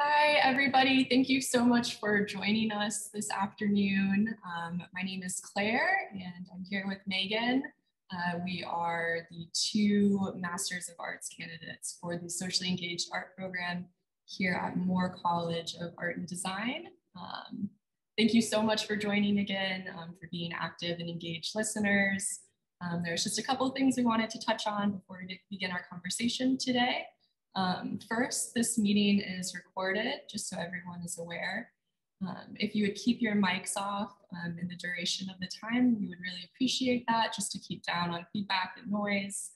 Hi, everybody. Thank you so much for joining us this afternoon. Um, my name is Claire, and I'm here with Megan. Uh, we are the two Masters of Arts candidates for the Socially Engaged Art Program here at Moore College of Art and Design. Um, thank you so much for joining again, um, for being active and engaged listeners. Um, there's just a couple of things we wanted to touch on before we begin our conversation today. Um, first, this meeting is recorded just so everyone is aware. Um, if you would keep your mics off um, in the duration of the time, we would really appreciate that just to keep down on feedback and noise.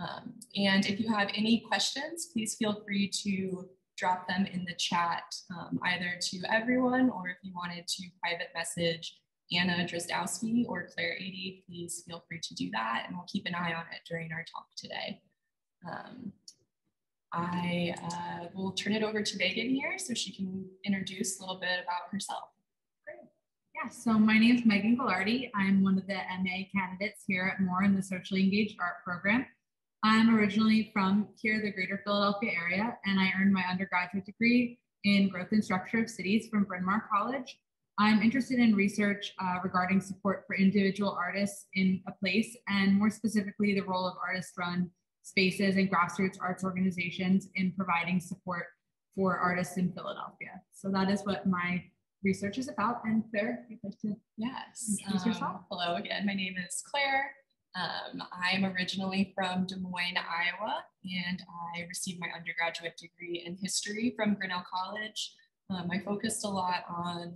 Um, and if you have any questions, please feel free to drop them in the chat, um, either to everyone or if you wanted to private message Anna Drozdowski or Claire Eide, please feel free to do that and we'll keep an eye on it during our talk today. Um, I uh, will turn it over to Megan here so she can introduce a little bit about herself. Great. Yeah, so my name is Megan Galardi. I'm one of the MA candidates here at Moore in the Socially Engaged Art Program. I'm originally from here, the greater Philadelphia area, and I earned my undergraduate degree in growth and structure of cities from Bryn Mawr College. I'm interested in research uh, regarding support for individual artists in a place, and more specifically, the role of artist run spaces and grassroots arts organizations in providing support for artists in Philadelphia. So that is what my research is about. And Claire, you'd like to yes. introduce um, yourself? Hello again. My name is Claire. Um, I'm originally from Des Moines, Iowa, and I received my undergraduate degree in history from Grinnell College. Um, I focused a lot on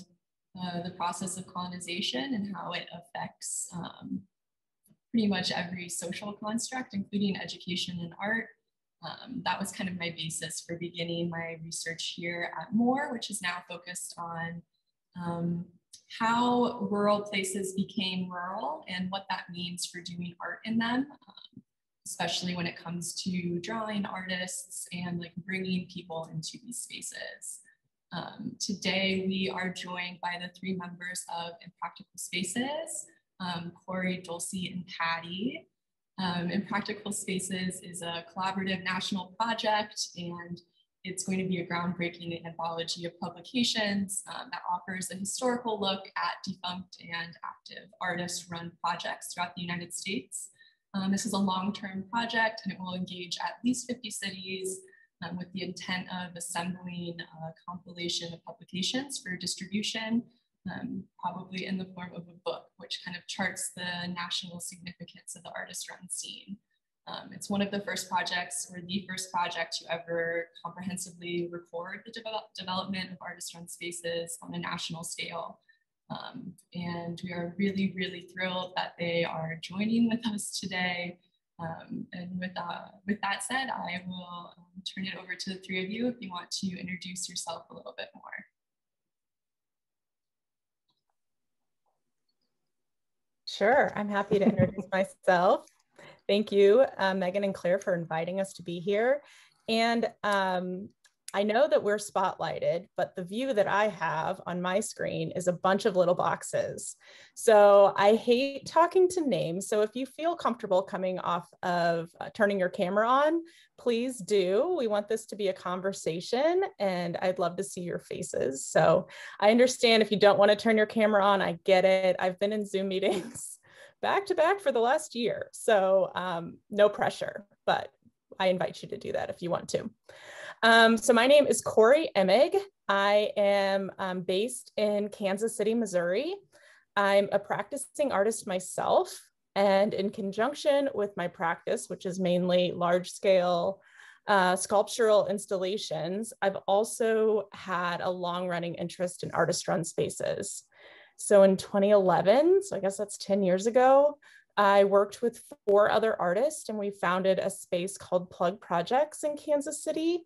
uh, the process of colonization and how it affects um, pretty much every social construct, including education and art. Um, that was kind of my basis for beginning my research here at Moore, which is now focused on um, how rural places became rural and what that means for doing art in them, um, especially when it comes to drawing artists and like bringing people into these spaces. Um, today, we are joined by the three members of Impractical Spaces, um, Cory, Dulcee, and Paddy. Um, Impractical Spaces is a collaborative national project and it's going to be a groundbreaking anthology of publications um, that offers a historical look at defunct and active artist-run projects throughout the United States. Um, this is a long-term project and it will engage at least 50 cities um, with the intent of assembling a compilation of publications for distribution um, probably in the form of a book, which kind of charts the national significance of the artist run scene. Um, it's one of the first projects or the first project to ever comprehensively record the development of artist run spaces on a national scale. Um, and we are really, really thrilled that they are joining with us today. Um, and with, uh, with that said, I will um, turn it over to the three of you if you want to introduce yourself a little bit more. Sure, I'm happy to introduce myself. Thank you, uh, Megan and Claire, for inviting us to be here. And um, I know that we're spotlighted, but the view that I have on my screen is a bunch of little boxes. So I hate talking to names. So if you feel comfortable coming off of uh, turning your camera on, please do. We want this to be a conversation and I'd love to see your faces. So I understand if you don't want to turn your camera on, I get it. I've been in Zoom meetings back to back for the last year. So um, no pressure, but I invite you to do that if you want to. Um, so my name is Cory Imig. I am um, based in Kansas City, Missouri. I'm a practicing artist myself. And in conjunction with my practice, which is mainly large scale uh, sculptural installations, I've also had a long running interest in artist run spaces. So in 2011, so I guess that's 10 years ago, I worked with four other artists and we founded a space called Plug Projects in Kansas City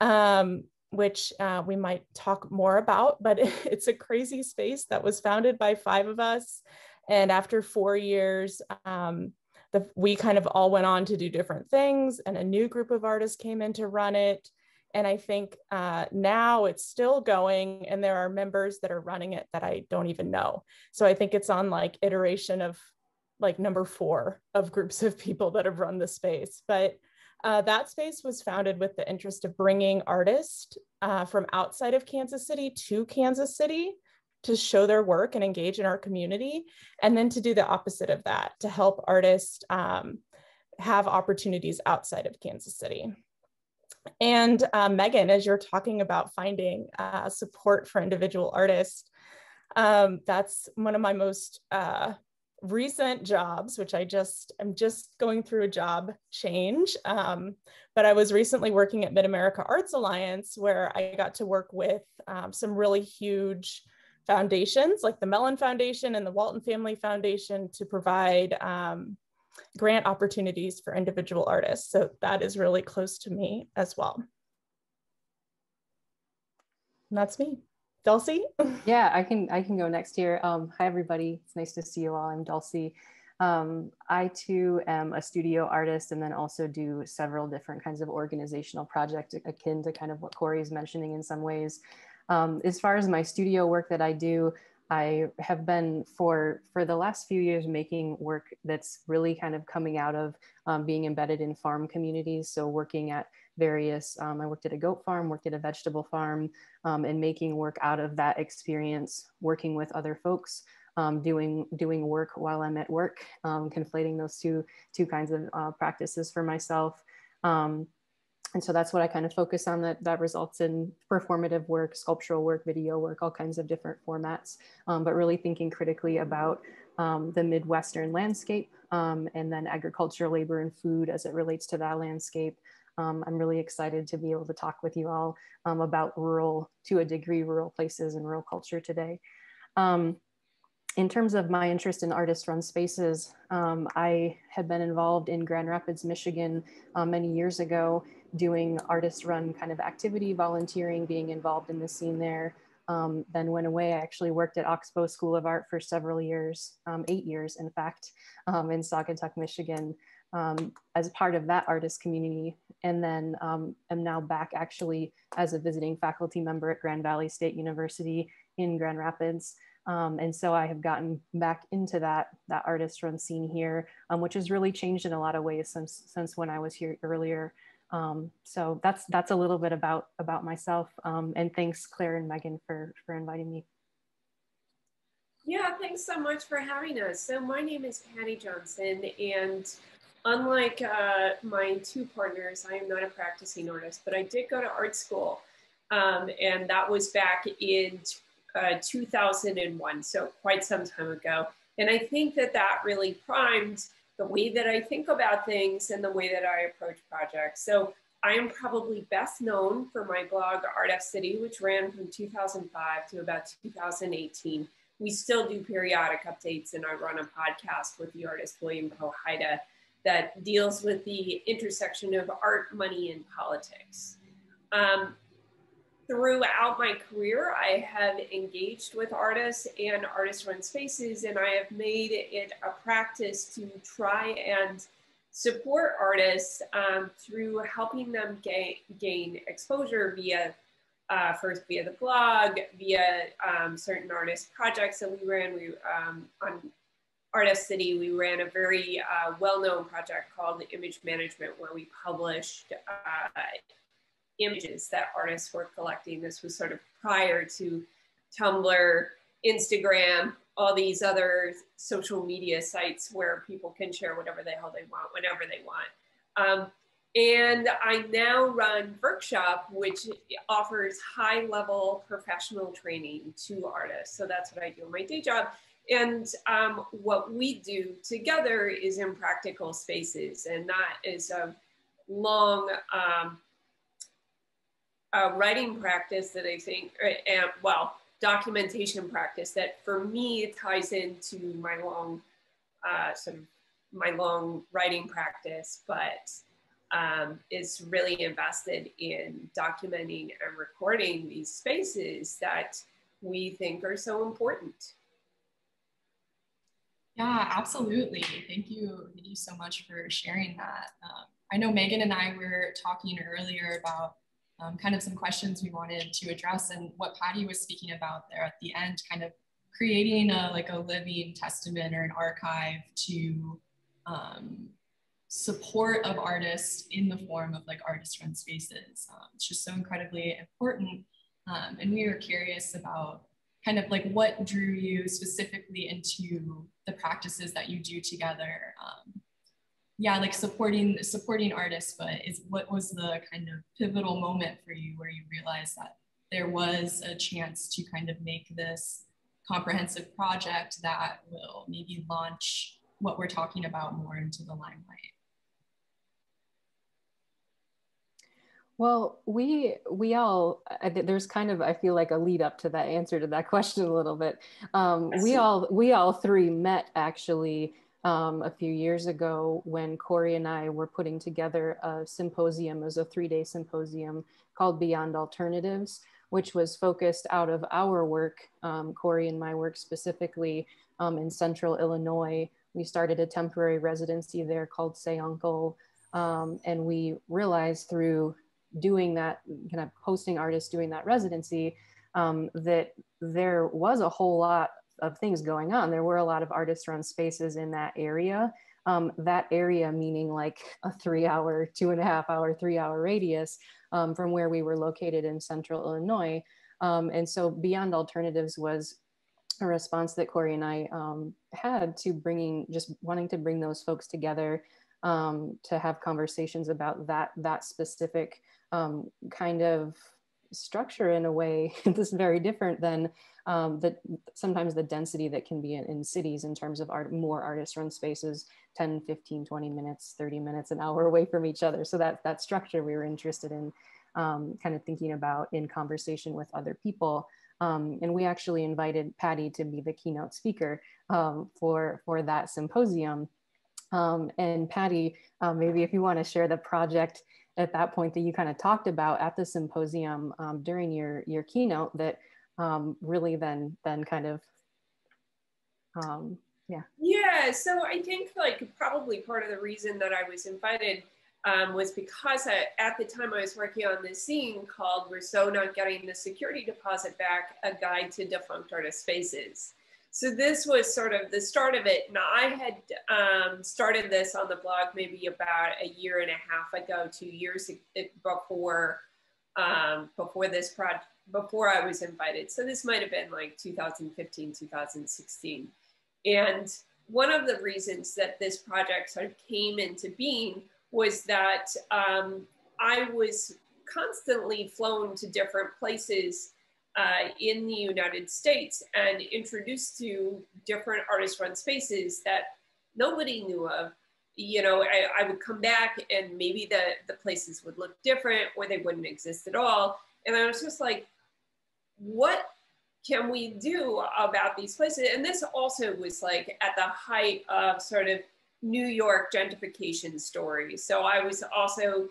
um, which uh, we might talk more about, but it's a crazy space that was founded by five of us. And after four years, um, the, we kind of all went on to do different things, and a new group of artists came in to run it. And I think uh, now it's still going, and there are members that are running it that I don't even know. So I think it's on like iteration of like number four of groups of people that have run the space. But Uh, that space was founded with the interest of bringing artists uh, from outside of Kansas City to Kansas City to show their work and engage in our community, and then to do the opposite of that, to help artists um, have opportunities outside of Kansas City. And uh, Megan, as you're talking about finding uh, support for individual artists, um, that's one of my most uh, recent jobs, which I just, I'm just going through a job change. Um, but I was recently working at Mid America Arts Alliance, where I got to work with um, some really huge foundations like the Mellon Foundation and the Walton Family Foundation to provide um, grant opportunities for individual artists. So that is really close to me as well. And that's me. Dulcee? yeah, I can I can go next here. Um, hi everybody. It's nice to see you all. I'm Dulcee. Um, I too am a studio artist and then also do several different kinds of organizational projects akin to kind of what Cory is mentioning in some ways. Um, as far as my studio work that I do, I have been for for the last few years making work that's really kind of coming out of um, being embedded in farm communities. So working at various, um, I worked at a goat farm, worked at a vegetable farm, um, and making work out of that experience, working with other folks, um, doing doing work while I'm at work, um, conflating those two two kinds of uh, practices for myself. Um, and so that's what I kind of focus on that, that results in performative work, sculptural work, video work, all kinds of different formats, um, but really thinking critically about um, the Midwestern landscape um, and then agriculture, labor, and food as it relates to that landscape. Um, I'm really excited to be able to talk with you all um, about rural, to a degree, rural places and rural culture today. Um, in terms of my interest in artist run spaces, um, I had been involved in Grand Rapids, Michigan uh, many years ago doing artist run kind of activity, volunteering, being involved in the scene there. Um, then went away. I actually worked at Oxbow School of Art for several years, um, eight years in fact, um, in Saugatuck, Michigan, um, as part of that artist community. And then um, am now back actually as a visiting faculty member at Grand Valley State University in Grand Rapids. Um, and so I have gotten back into that, that artist run scene here, which has really changed in a lot of ways since, since when I was here earlier. Um, so that's that's a little bit about about myself. Um, and thanks, Claire and Megan, for for inviting me. Yeah, thanks so much for having us. So my name is Paddy Johnson, and unlike uh, my two partners, I am not a practicing artist, but I did go to art school, um, and that was back in uh, 2001, so quite some time ago. And I think that that really primed the way that I think about things and the way that I approach projects. So I am probably best known for my blog Art F City, which ran from 2005 to about 2018. We still do periodic updates, and I run a podcast with the artist William Powhida that deals with the intersection of art, money, and politics. Um, throughout my career, I have engaged with artists and artist run spaces, and I have made it a practice to try and support artists um, through helping them gain, gain exposure via uh, first via the blog, via um, certain artist projects that we ran. We um, on Art F City, we ran a very uh, well-known project called Image Management, where we published uh, images that artists were collecting. This was sort of prior to Tumblr, Instagram, all these other social media sites where people can share whatever the hell they want, whenever they want. Um, and I now run Workshop, which offers high level professional training to artists. So that's what I do in my day job. And um, what we do together is Impractical Spaces, and that is a long um, writing practice that I think, and well, documentation practice that for me ties into my long, uh, sort of my long writing practice, but um, is really invested in documenting and recording these spaces that we think are so important. Yeah, absolutely. Thank you. Thank you so much for sharing that. Um, I know Megan and I were talking earlier about um, kind of some questions we wanted to address and what Paddy was speaking about there at the end, kind of creating a like a living testament or an archive to um, support of artists in the form of like artist run spaces. Um, it's just so incredibly important. Um, and we were curious about kind of like what drew you specifically into the practices that you do together. Um, yeah, like supporting supporting artists, but is what was the kind of pivotal moment for you where you realized that there was a chance to kind of make this comprehensive project that will maybe launch what we're talking about more into the limelight? Well, we we all there's kind of I feel like a lead up to that answer to that question a little bit. Um, we all we all three met actually um, a few years ago when Cory and I were putting together a symposium. It was a three day symposium called Beyond Alternatives, which was focused out of our work, um, Cory and my work specifically um, in Central Illinois. We started a temporary residency there called Say Uncle. Um, and we realized through doing that, kind of hosting artists doing that residency, um, that there was a whole lot of things going on. There were a lot of artist run spaces in that area. Um, that area meaning like a three hour, two and a half hour, three hour radius um, from where we were located in central Illinois. Um, and so Beyond Alternatives was a response that Cory and I um, had to bringing, just wanting to bring those folks together um, to have conversations about that, that specific um, kind of structure in a way that's very different than um, the sometimes the density that can be in, in, cities in terms of art more artist run spaces 10 15 20 minutes 30 minutes an hour away from each other. So that that structure we were interested in um, kind of thinking about in conversation with other people. Um, and we actually invited Paddy to be the keynote speaker um, for for that symposium. Um, and Paddy uh, maybe if you want to share the project at that point that you kind of talked about at the symposium um, during your your keynote that um, really then then kind of um, yeah yeah so i think like probably part of the reason that i was invited um, was because I, at the time I was working on this zine called We're So Not Getting the Security Deposit Back, a guide to defunct artist spaces. So this was sort of the start of it. Now I had um, started this on the blog maybe about a year and a half ago, two years before um, before this project, before I was invited. So this might have been like 2015, 2016. And one of the reasons that this project sort of came into being was that um, I was constantly flown to different places uh, in the United States and introduced to different artist run spaces that nobody knew of. You know, I, I, would come back and maybe the, the places would look different or they wouldn't exist at all. And I was just like, what can we do about these places? And this also was like at the height of sort of New York gentrification stories. So I was also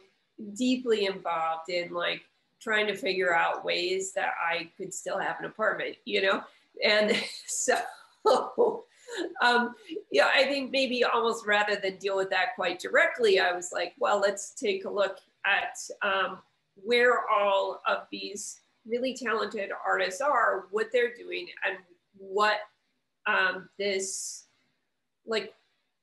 deeply involved in like trying to figure out ways that I could still have an apartment, you know? And so, um, yeah, I think maybe almost rather than deal with that quite directly, I was like, well, let's take a look at um, where all of these really talented artists are, what they're doing, and what um, this, like,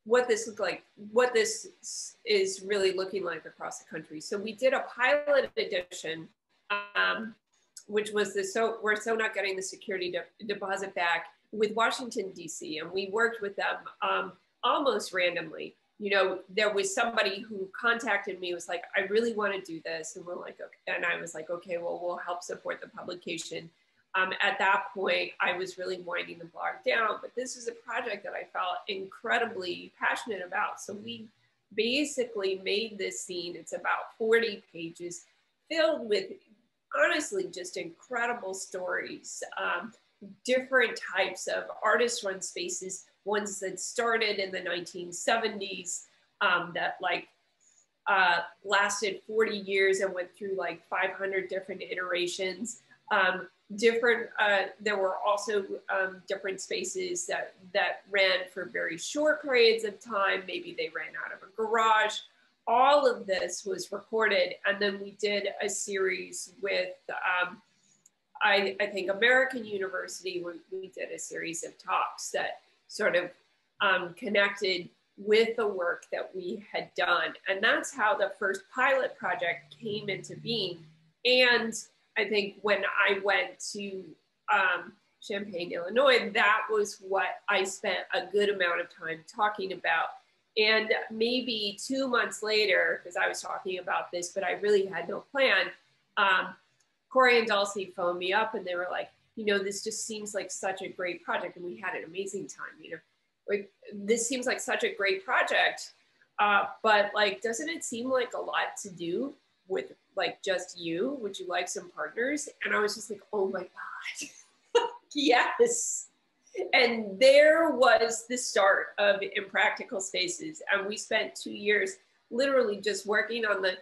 what this look like, what this is really looking like across the country. So we did a pilot edition um, which was the so we're so not getting the security de- deposit back with Washington D.C. and we worked with them um, almost randomly. You know, there was somebody who contacted me was like, I really want to do this, and we're like, okay. and I was like, okay, well, we'll help support the publication. Um, at that point, I was really winding the blog down, but this is a project that I felt incredibly passionate about. So we basically made this scene. It's about 40 pages filled with honestly just incredible stories. Um, different types of artist run spaces, ones that started in the 1970s um, that like uh, lasted 40 years and went through like 500 different iterations. Um, different, uh, there were also um, different spaces that, that ran for very short periods of time. Maybe they ran out of a garage all of this was recorded. And then we did a series with, um, I, I, think, American University, we, we, did a series of talks that sort of um, connected with the work that we had done. And that's how the first pilot project came into being. And I think when I went to um, Champaign, Illinois, that was what I spent a good amount of time talking about. And maybe two months later, because I was talking about this, but I really had no plan, um, Cory and Dulcee phoned me up and they were like, you know, this just seems like such a great project. And we had an amazing time, you know, like this seems like such a great project. Uh, but like, doesn't it seem like a lot to do with like just you? Would you like some partners? And I was just like, oh my God, yes. And there was the start of Impractical Spaces. And we spent two years literally just working on the,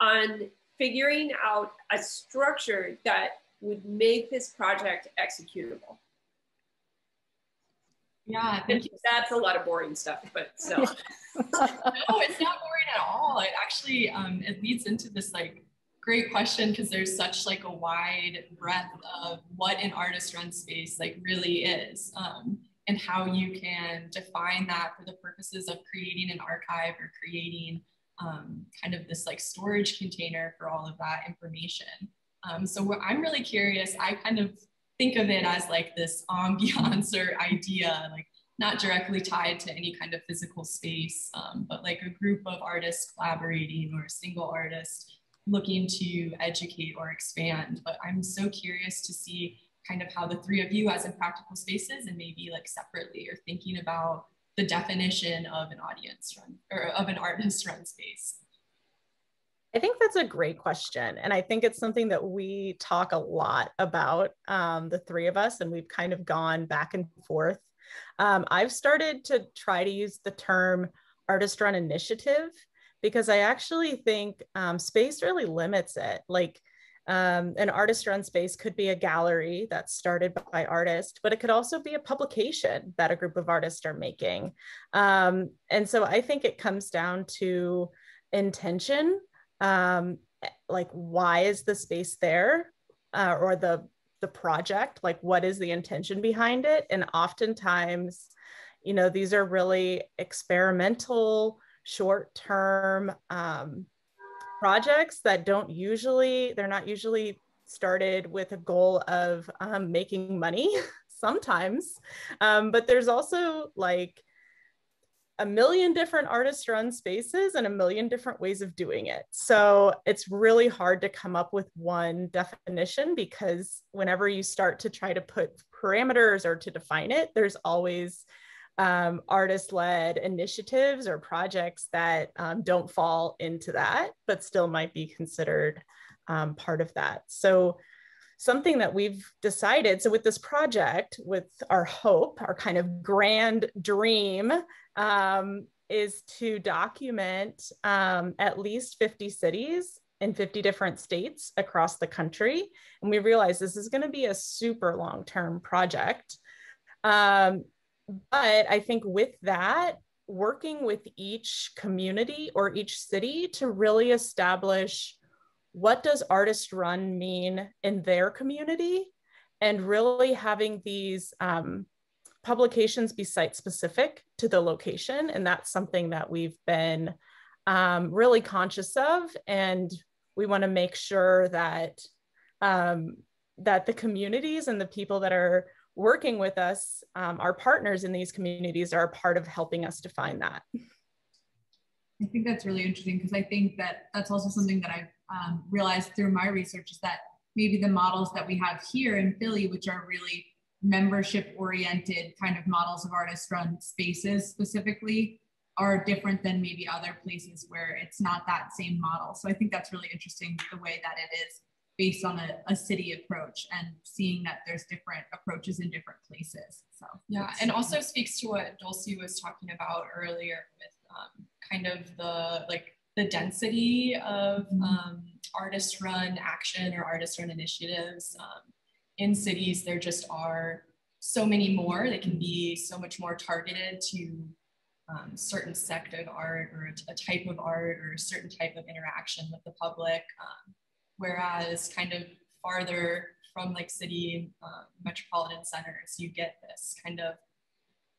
on figuring out a structure that would make this project executable. Yeah, thank you. That's a lot of boring stuff, but so. no, it's not boring at all. It actually um, it leads into this like great question because there's such like a wide breadth of what an artist run space like really is um, and how you can define that for the purposes of creating an archive or creating um, kind of this like storage container for all of that information. Um, so I'm really curious. I kind of think of it as like this ambiance or idea, like not directly tied to any kind of physical space, um, but like a group of artists collaborating or a single artist looking to educate or expand. But I'm so curious to see kind of how the three of you as Impractical Spaces and maybe like separately are thinking about the definition of an audience run or of an artist run space? I think that's a great question. And I think it's something that we talk a lot about, um, the three of us, and we've kind of gone back and forth. Um, I've started to try to use the term artist run initiative because I actually think um, space really limits it. Like um, an artist run space could be a gallery that's started by artists, but it could also be a publication that a group of artists are making. Um, and so I think it comes down to intention. Um, like, why is the space there? Uh, or the the project like what is the intention behind it and oftentimes you know these are really experimental short term um, projects that don't usually, they're not usually started with a goal of um, making money sometimes. Um, but there's also like a million different artist run spaces and a million different ways of doing it. So it's really hard to come up with one definition because whenever you start to try to put parameters or to define it, there's always um, artist led initiatives or projects that um, don't fall into that, but still might be considered um, part of that. So, something that we've decided so, with this project, with our hope, our kind of grand dream, um, is to document um, at least 50 cities in 50 different states across the country. And we realize this is going to be a super long term project. Um, but I think with that, working with each community or each city to really establish what does artist run mean in their community and really having these um, publications be site specific to the location. And that's something that we've been um, really conscious of. And we want to make sure that um, that the communities and the people that are working with us, um, our partners in these communities are a part of helping us define that. I think that's really interesting because I think that that's also something that I've um, realized through my research is that maybe the models that we have here in Philly, which are really membership oriented kind of models of artist run spaces specifically, are different than maybe other places where it's not that same model. So I think that's really interesting the way that it is based on a, a city approach and seeing that there's different approaches in different places. So yeah, and also speaks to what Dulcee was talking about earlier with um, kind of the like the density of mm-hmm. um, artist run action or artist run initiatives um, in cities. There just are so many more. They can be so much more targeted to um, certain sect of art or a, a, type of art or a certain type of interaction with the public. Um, Whereas kind of farther from like city um, metropolitan centers, you get this kind of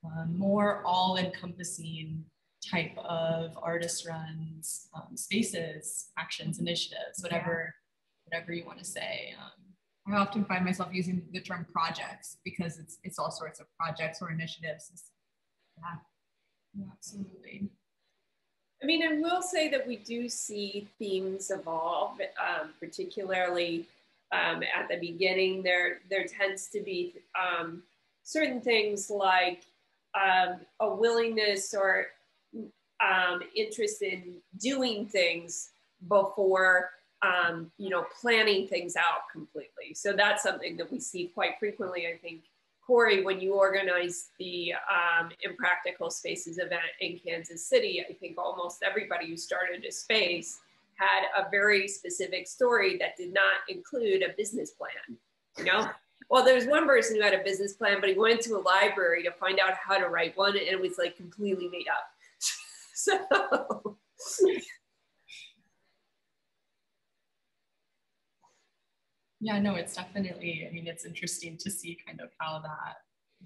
um, more all encompassing type of artist runs um, spaces, actions, initiatives, whatever, yeah. whatever you want to say. Um, I often find myself using the term projects because it's it's all sorts of projects or initiatives. Yeah, yeah absolutely. I mean, I will say that we do see themes evolve, um, particularly um, at the beginning. There, there tends to be um, certain things like um, a willingness or um, interest in doing things before um, you know planning things out completely. So that's something that we see quite frequently. I think Cory, when you organized the um, Impractical Spaces event in Kansas City, I think almost everybody who started a space had a very specific story that did not include a business plan. You know, well, there's one person who had a business plan, but he went to a library to find out how to write one, and it was like completely made up. so yeah no it's definitely i mean it's interesting to see kind of how that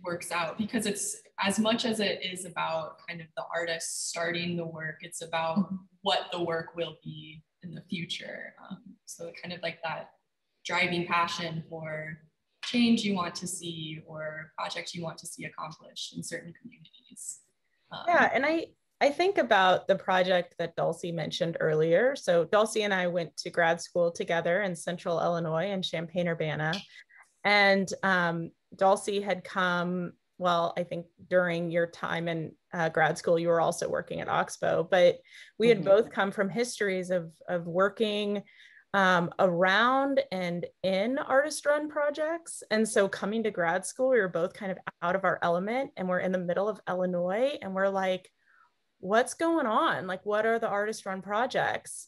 works out because it's as much as it is about kind of the artist starting the work it's about mm-hmm. what the work will be in the future um, so kind of like that driving passion for change you want to see or projects you want to see accomplished in certain communities um, yeah and i I think about the project that Dulcee mentioned earlier. So Dulcee and I went to grad school together in Central Illinois in Champaign-Urbana. And um, Dulcee had come, well, I think during your time in uh, grad school, you were also working at Oxbow, but we had mm-hmm. both come from histories of, of working um, around and in artist run projects. And so coming to grad school, we were both kind of out of our element and we're in the middle of Illinois and we're like, what's going on? Like, what are the artist run projects?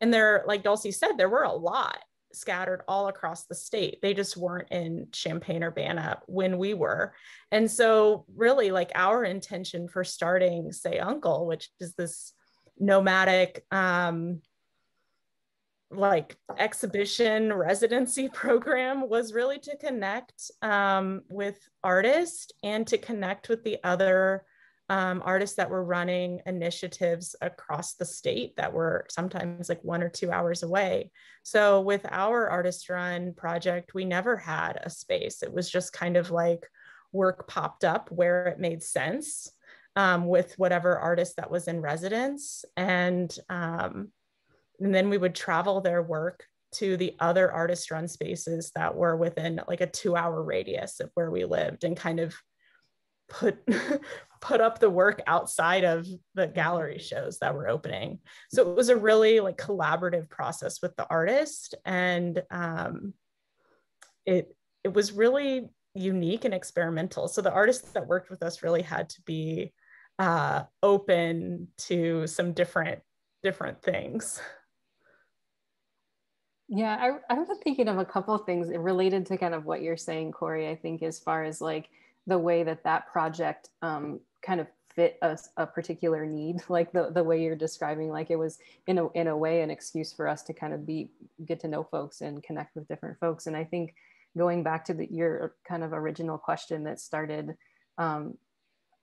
And there, like Dulcee said, there were a lot scattered all across the state. They just weren't in Champaign Urbana when we were. And so, really, like our intention for starting Say Uncle, which is this nomadic, um, like exhibition residency program was really to connect um, with artists and to connect with the other um, artists that were running initiatives across the state that were sometimes like one or two hours away. So with our artist run project, we never had a space. It was just kind of like work popped up where it made sense um, with whatever artist that was in residence. And, um, and then we would travel their work to the other artist run spaces that were within like a two hour radius of where we lived and kind of put put up the work outside of the gallery shows that were opening. So it was a really like collaborative process with the artist and um, it it was really unique and experimental. So the artists that worked with us really had to be uh, open to some different different things. Yeah I, i've been thinking of a couple of things related to kind of what you're saying Cory i think as far as like the way that that project um, kind of fit a, a, particular need like the, the way you're describing like it was in a, in a way an excuse for us to kind of be get to know folks and connect with different folks. And i think going back to the, your kind of original question that started um,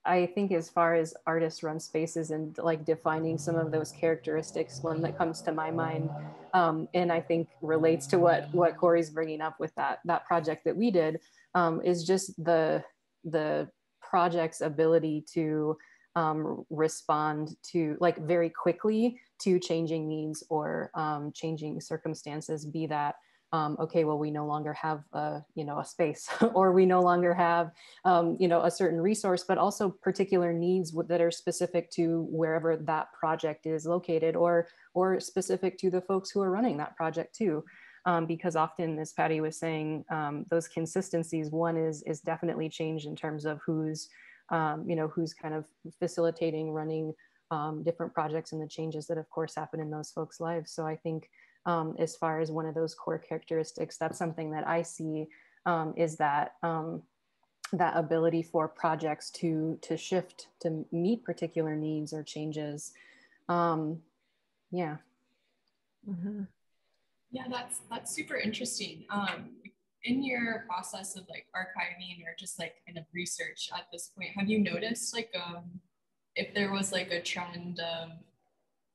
i think as far as artists run spaces and like defining some of those characteristics one that comes to my mind um, and i think relates to what what Cory's bringing up with that that project that we did um, is just the the project's ability to um, respond to like very quickly to changing needs or um, changing circumstances be that um, okay well we no longer have a you know a space or we no longer have um, you know a certain resource but also particular needs that are specific to wherever that project is located or or specific to the folks who are running that project too um, because often, as Paddy was saying, um, those consistencies, one is, is definitely changed in terms of who's, um, you know, who's kind of facilitating, running um, different projects and the changes that of course happen in those folks' lives. So I think um, as far as one of those core characteristics, that's something that I see um, is that that ability for projects to to shift to meet particular needs or changes um yeah mm-hmm. Yeah, that's that's super interesting. Um, in your process of like archiving or just like kind of research at this point, have you noticed like um, if there was like a trend of,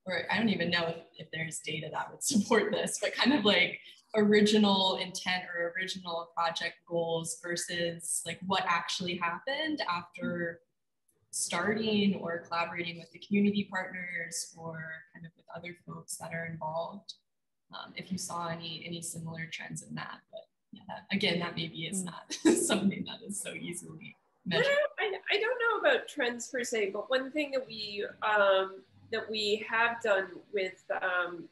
or I don't even know if, if there's data that would support this, but kind of like original intent or original project goals versus like what actually happened after starting or collaborating with the community partners or kind of with other folks that are involved. Um, if you saw any any similar trends in that, but yeah, that, again, that maybe is not something that is so easily measured. I, I don't know about trends per se, but one thing that we um, that we have done with um,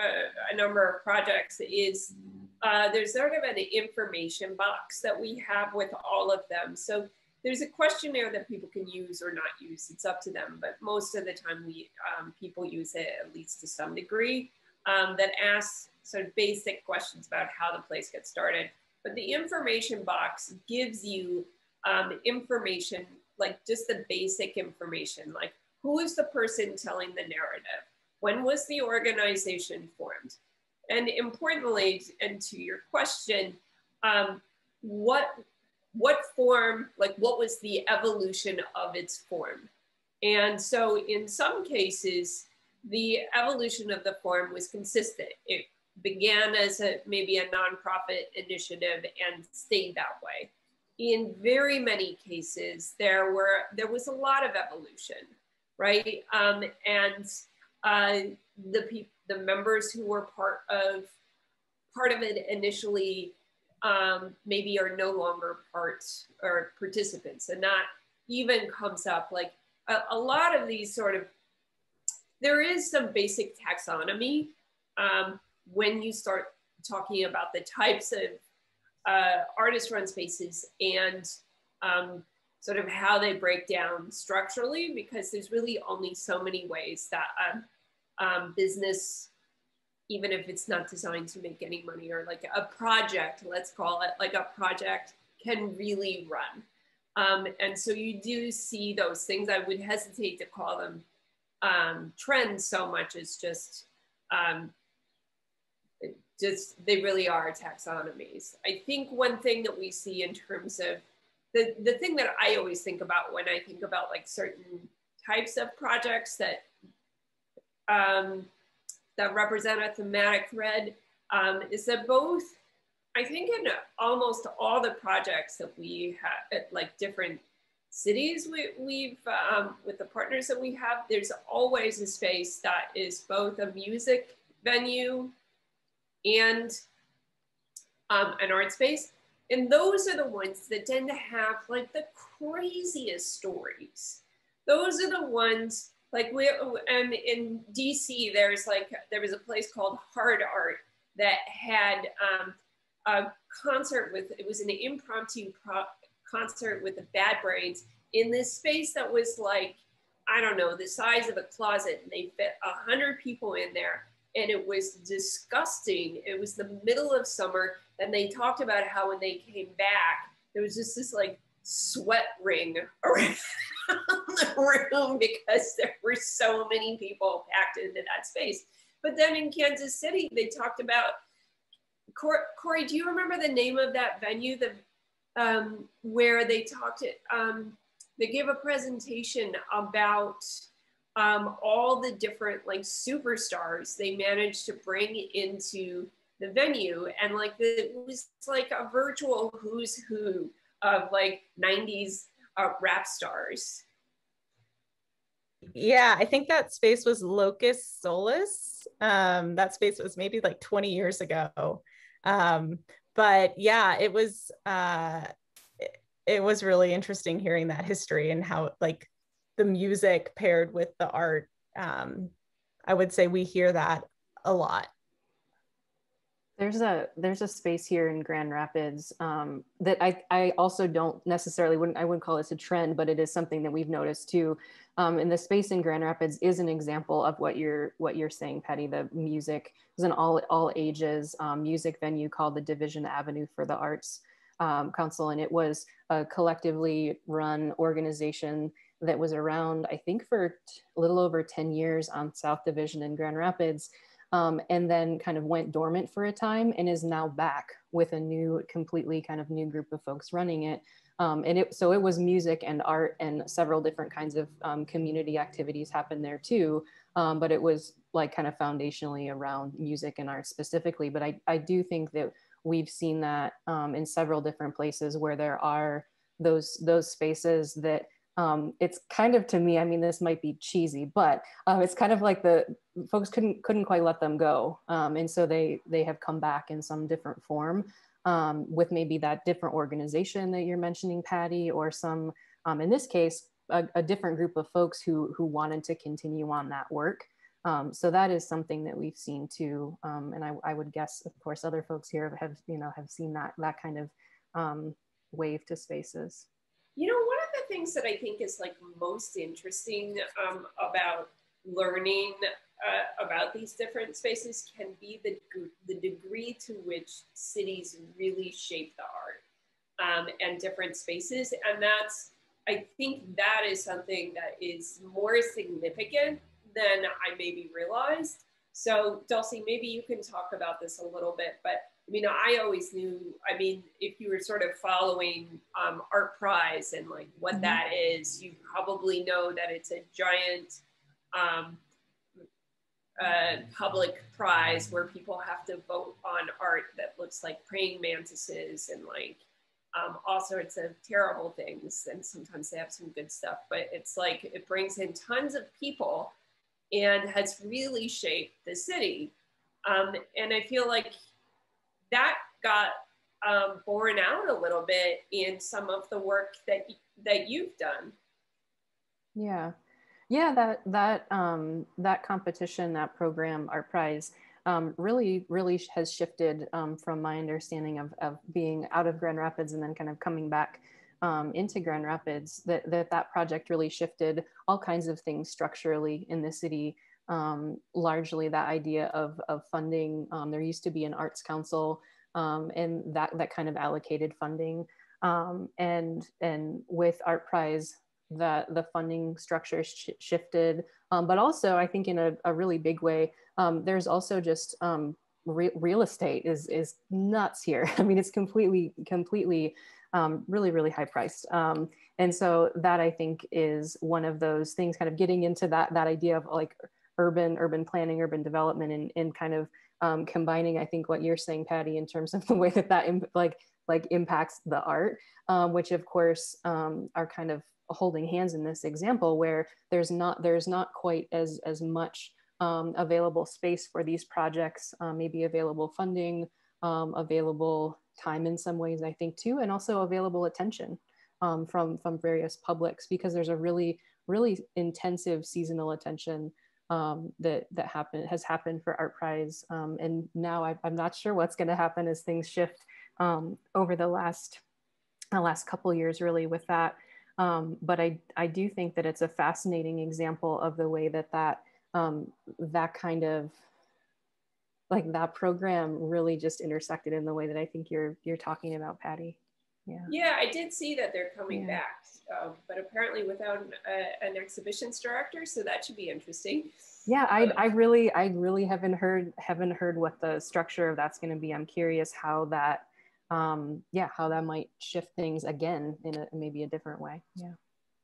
a, a, number of projects is uh, there's sort of an information box that we have with all of them. So there's a questionnaire that people can use or not use. It's up to them, but most of the time we um, people use it at least to some degree um, that asks sort of basic questions about how the place gets started. But the information box gives you um, information, like just the basic information, like who is the person telling the narrative? When was the organization formed? And importantly, and to your question, um, what what form, like what was the evolution of its form? And so in some cases, the evolution of the form was consistent. It began as a maybe a nonprofit initiative and stayed that way. In very many cases, there were there was a lot of evolution, right? Um, and uh, the the members who were part of part of it initially um, maybe are no longer part or participants, and that even comes up like a, a lot of these sort of there is some basic taxonomy um, when you start talking about the types of uh, artist run spaces and um, sort of how they break down structurally, because there's really only so many ways that um, um, business, even if it's not designed to make any money or like a project, let's call it like a project, can really run. Um, and so you do see those things. I would hesitate to call them um, trends so much as just um, just they really are taxonomies. I think one thing that we see in terms of the, the thing that I always think about when I think about like certain types of projects that um, that represent a thematic thread um, is that both I think in almost all the projects that we have like different cities we, we've um, with the partners that we have there's always a space that is both a music venue and um, an art space. And those are the ones that tend to have like the craziest stories. Those are the ones like we and in DC there's like there was a place called Hard Art that had um, a concert with it was an impromptu pro- concert with the Bad Brains in this space that was like I don't know the size of a closet and they fit a hundred people in there and it was disgusting. It was the middle of summer, and they talked about how when they came back, there was just this like sweat ring around the room because there were so many people packed into that space. But then in Kansas City, they talked about Cory. Do you remember the name of that venue? The um, where they talked. Um, they gave a presentation about um, all the different like superstars they managed to bring into the venue. And like the, it was like a virtual who's who of like 90s uh, rap stars. Yeah i think that space was locus solus um, that space was maybe like 20 years ago. Um, but yeah it was uh, it, it was really interesting hearing that history and how like the music paired with the art um, i would say we hear that a lot there's a there's a space here in grand rapids um, that I, I also don't necessarily wouldn't i wouldn't call this a trend but it is something that we've noticed too. Um, and the space in grand rapids is an example of what you're what you're saying Paddy. The music is an all all ages um, music venue called the division avenue for the arts um, council. And it was a collectively run organization that was around, I think, for a little over 10 years on South Division in Grand Rapids, um, and then kind of went dormant for a time and is now back with a new, completely kind of new group of folks running it. Um, and it, so it was music and art and several different kinds of um, community activities happened there too. Um, but it was like kind of foundationally around music and art specifically. But I, I do think that we've seen that um, in several different places where there are those those spaces that um, it's kind of to me i mean this might be cheesy but uh, it's kind of like the folks couldn't couldn't quite let them go. Um, and so they they have come back in some different form um, with maybe that different organization that you're mentioning Paddy or some um, in this case a, a, different group of folks who who wanted to continue on that work. Um, so that is something that we've seen too. Um, and I, I, would guess of course other folks here have you know have seen that that kind of wave to spaces. You know things that I think is like most interesting um, about learning uh, about these different spaces can be the, the degree to which cities really shape the art um, and different spaces. And that's, I think that is something that is more significant than I maybe realized. So Dulcee, maybe you can talk about this a little bit, but I mean, I always knew, I mean, if you were sort of following um, Art Prize and like what mm-hmm. that is, you probably know that it's a giant um, uh, public prize where people have to vote on art that looks like praying mantises and like um, all sorts of terrible things. And sometimes they have some good stuff, but it's like it brings in tons of people and has really shaped the city. Um, and I feel like that got um, borne out a little bit in some of the work that that you've done. Yeah, yeah. That that um, that competition, that program, Art Prize, um, really really has shifted um, from my understanding of of being out of Grand Rapids and then kind of coming back. Um, into Grand Rapids, that, that that project really shifted all kinds of things structurally in the city, um, largely that idea of, of funding. Um, there used to be an arts council um, and that, that kind of allocated funding. Um, and, and with Art Prize, the, the funding structure sh shifted, um, but also I think in a, a really big way, there's also just re real estate is, is nuts here. I mean, it's completely, completely um, really, really high priced. Um, and so that I think is one of those things kind of getting into that, that idea of like urban urban planning, urban development, and, and kind of um, combining, I think what you're saying, Paddy, in terms of the way that that like like impacts the art, um, which of course um, are kind of holding hands in this example where there's not there's not quite as as much um, available space for these projects, uh, maybe available funding, um, available time in some ways, I think too, and also available attention um, from from various publics because there's a really really intensive seasonal attention um, that that happened has happened for Art Prize, um, and now I, am not sure what's going to happen as things shift um, over the last the last couple years, really, with that. Um, but I I do think that it's a fascinating example of the way that that um, that kind of like that program really just intersected in the way that I think you're you're talking about, Paddy. Yeah. Yeah, I did see that they're coming yeah. back, um, but apparently without an, uh, an exhibitions director, so that should be interesting. Yeah, I, I really, I really haven't heard, haven't heard what the structure of that's going to be. I'm curious how that, um, yeah, how that might shift things again in a, maybe a different way. Yeah.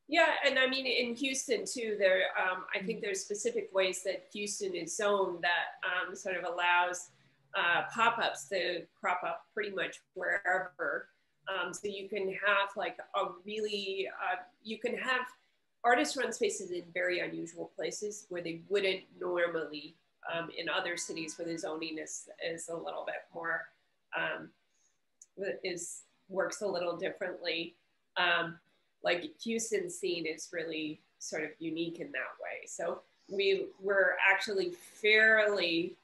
Yeah, and I mean in Houston too. There, um, I think mm-hmm. there's specific ways that Houston is zoned that um, sort of allows uh, pop-ups to crop up pretty much wherever. Um, so you can have like a really, uh, you can have artist run spaces in very unusual places where they wouldn't normally um, in other cities where the zoning is, is a little bit more, um, is works a little differently. Um, like Houston scene is really sort of unique in that way. So we were actually fairly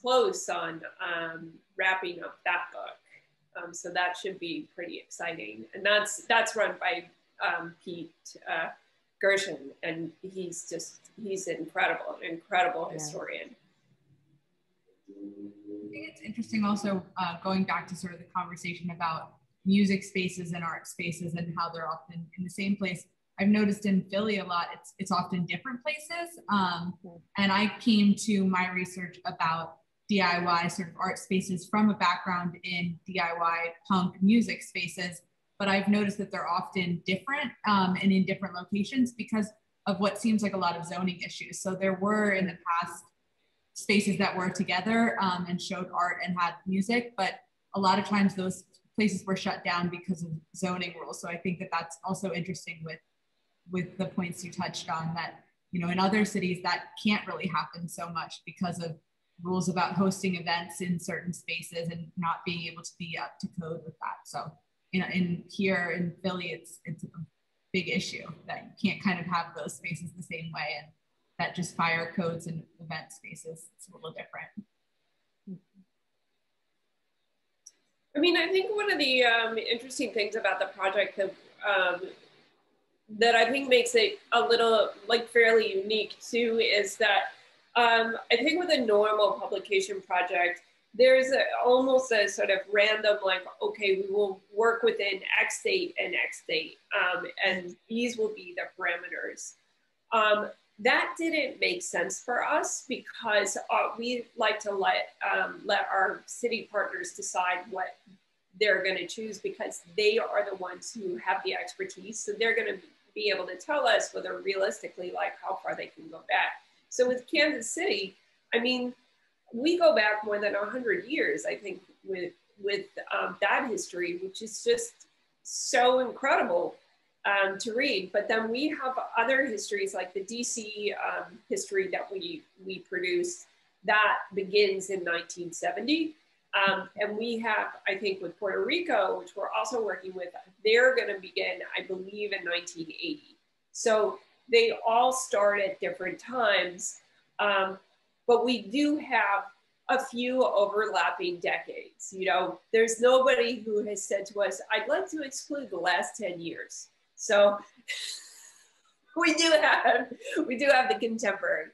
close on um, wrapping up that book. Um, so that should be pretty exciting. And that's that's run by um, Pete uh, Gershon, and he's just he's incredible, an incredible yeah. historian. I think it's interesting also uh, going back to sort of the conversation about music spaces and art spaces and how they're often in the same place. I've noticed in Philly a lot, it's, it's often different places. Um, and I came to my research about DIY sort of art spaces from a background in DIY punk music spaces. but I've noticed that they're often different um, and in different locations because of what seems like a lot of zoning issues. So there were in the past spaces that were together um, and showed art and had music, but a lot of times those places were shut down because of zoning rules. So I think that that's also interesting with with the points you touched on that you know in other cities that can't really happen so much because of rules about hosting events in certain spaces and not being able to be up to code with that. So you know, in here in Philly, it's it's a big issue that you can't kind of have those spaces the same way and that just fire codes and event spaces it's a little different. I mean, I think one of the um, interesting things about the project that um, that I think makes it a little like fairly unique too is that um, I think with a normal publication project, there's a, almost a sort of random like, okay, we will work within X date and X date, um, and these will be the parameters. Um, that didn't make sense for us because uh, we like to let um, let our city partners decide what they're going to choose because they are the ones who have the expertise. So they're going to be able to tell us whether realistically, like how far they can go back. So with Kansas City, I mean, we go back more than 100 years, I think, with, with um, that history, which is just so incredible um, to read. But then we have other histories like the DC um, history that we, we produce that begins in 1970. Um, and we have, I think, with Puerto Rico, which we're also working with, they're going to begin, I believe, in 1980. So they all start at different times. Um, but we do have a few overlapping decades. You know, there's nobody who has said to us, I'd like to exclude the last 10 years. So we do have, we do have the contemporary.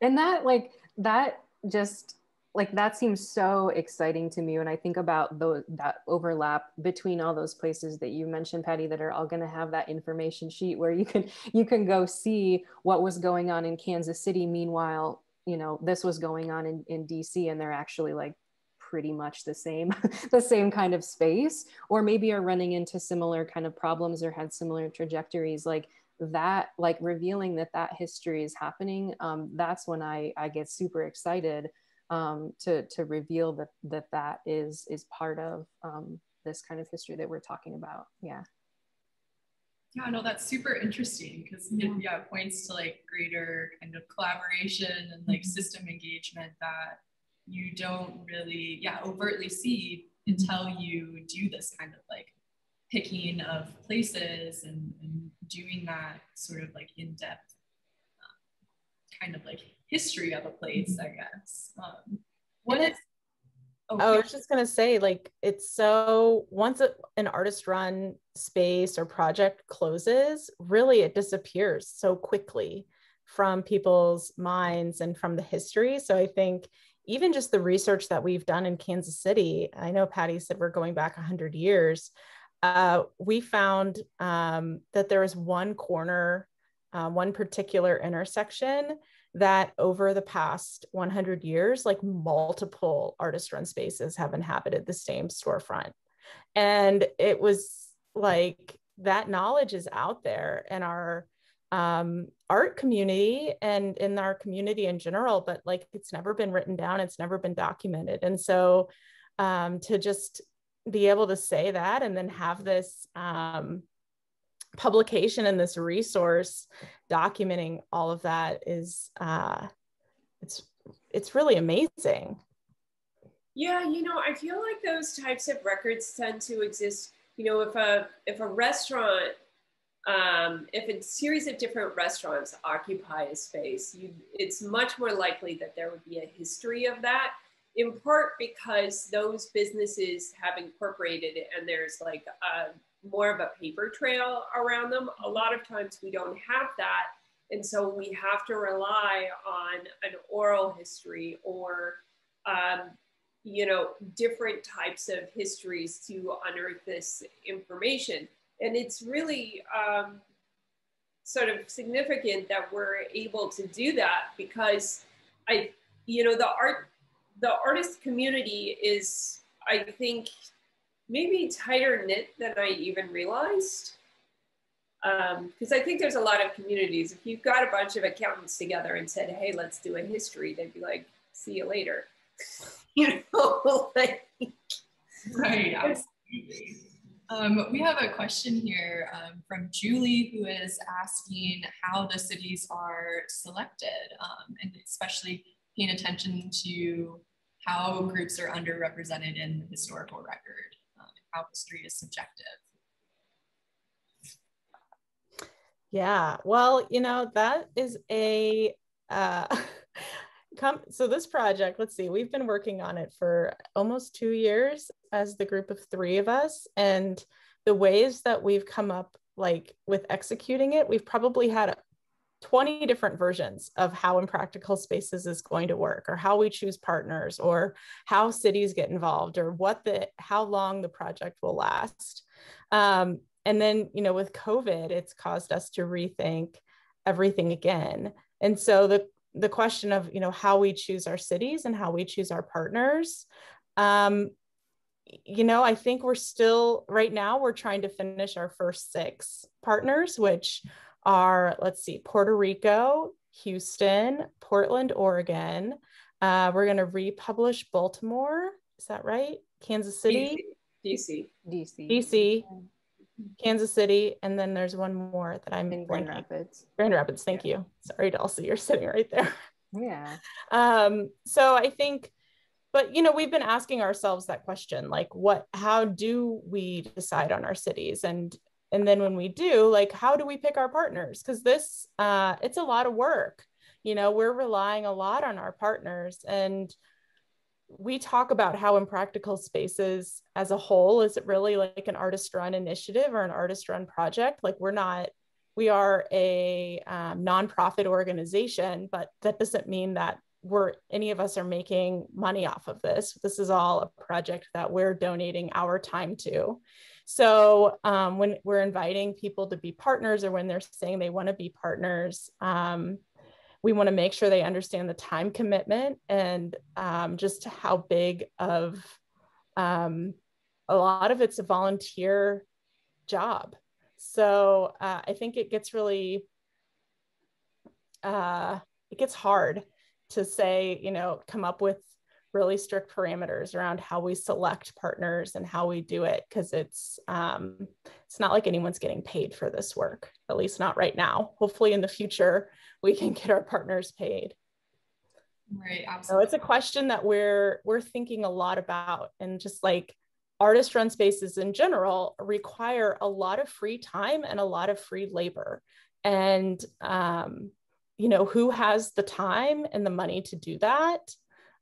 And that like, that just like that seems so exciting to me when I think about those that overlap between all those places that you mentioned, Paddy, that are all going to have that information sheet where you can you can go see what was going on in Kansas City. Meanwhile, you know this was going on in, in DC, and they're actually like pretty much the same the same kind of space, or maybe are running into similar kind of problems or had similar trajectories. Like that, like revealing that that history is happening. Um, that's when I I get super excited um, to to reveal that that that is is part of um, this kind of history that we're talking about. Yeah. Yeah, no, that's super interesting because yeah. it yeah, points to like greater kind of collaboration and like mm-hmm. system engagement that you don't really, yeah, overtly see until you do this kind of like picking of places and, and doing that sort of like in-depth um, kind of like history of a place, mm-hmm. I guess. Um, what is Oh, I was just gonna say, like, it's so once a, an artist-run space or project closes, really it disappears so quickly from people's minds and from the history. So I think even just the research that we've done in Kansas City, I know Paddy said we're going back 100 years. Uh, we found um, that there was one corner, uh, one particular intersection that over the past 100 years, like multiple artist run spaces have inhabited the same storefront. And it was like that knowledge is out there in our um, art community and in our community in general, but like it's never been written down, it's never been documented. And so um, to just be able to say that and then have this um, publication and this resource documenting all of that is uh, it's it's really amazing. Yeah, you know, I feel like those types of records tend to exist. You know, if a if a restaurant, um, if a series of different restaurants occupy a space, you, it's much more likely that there would be a history of that. In part because those businesses have incorporated it, and there's like a more of a paper trail around them. A lot of times we don't have that. And so we have to rely on an oral history or, um, you know, different types of histories to unearth this information. And it's really um, sort of significant that we're able to do that because I, you know, the art, the artist community is, I think, maybe tighter knit than I even realized. Because um, I think there's a lot of communities. If you've got a bunch of accountants together and said, "Hey, let's do a history," they'd be like, "See you later." you know, like, right? Absolutely. Um, we have a question here um, from Julie who is asking how the cities are selected um, and especially paying attention to how groups are underrepresented in the historical record, how history is subjective. Yeah, well, you know, that is a, uh, come, so this project, let's see, we've been working on it for almost two years as the group of three of us. And the ways that we've come up like with executing it, we've probably had 20 different versions of how impractical spaces is going to work or how we choose partners or how cities get involved or what the how long the project will last. Um, and then you know with covid it's caused us to rethink everything again. And so the the question of you know how we choose our cities and how we choose our partners um, you know i think we're still right now we're trying to finish our first six partners which are let's see puerto rico houston portland oregon. Uh, we're going to republish baltimore. Is that right? Kansas city? Dc dc dc kansas city. And then there's one more that i'm in grand rapids. Grand rapids thank yeah. you. Sorry Dulcee you're sitting right there. Yeah. Um so i think but you know we've been asking ourselves that question like what how do we decide on our cities? And and then when we do like how do we pick our partners because this uh it's a lot of work you know we're relying a lot on our partners and we talk about how impractical spaces as a whole is it really like an artist run initiative or an artist run project like we're not we are a um, nonprofit organization but that doesn't mean that we're any of us are making money off of this. This is all a project that we're donating our time to. So um, when we're inviting people to be partners or when they're saying they want to be partners, um, we want to make sure they understand the time commitment and um, just how big of um, a lot of it's a volunteer job. So uh, I think it gets really, uh, it gets hard to say, you know, come up with really strict parameters around how we select partners and how we do it because it's um, it's not like anyone's getting paid for this work at least not right now. Hopefully in the future we can get our partners paid. Right absolutely. so it's a question that we're we're thinking a lot about and just like artist run spaces in general require a lot of free time and a lot of free labor. And um, you know who has the time and the money to do that